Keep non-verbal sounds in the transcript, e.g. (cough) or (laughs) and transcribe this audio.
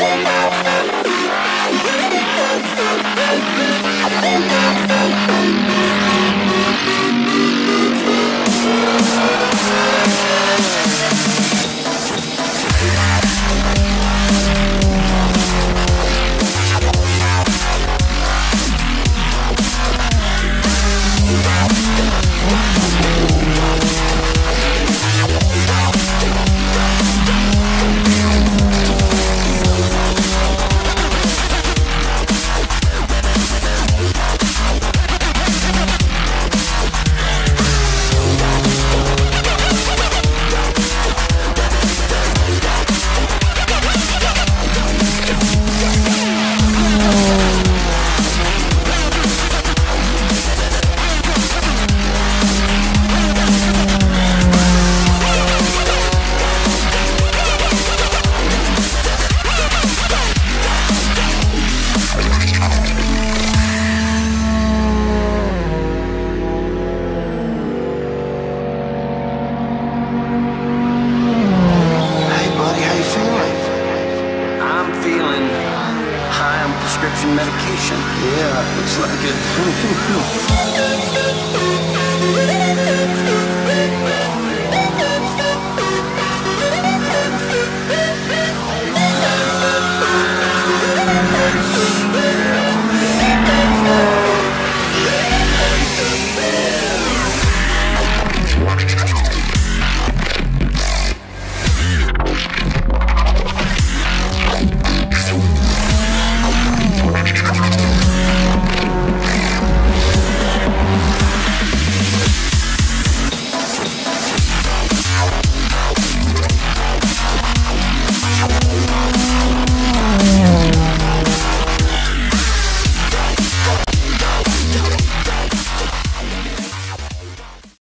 Thank you. Prescription medication. Yeah, looks like it. (laughs)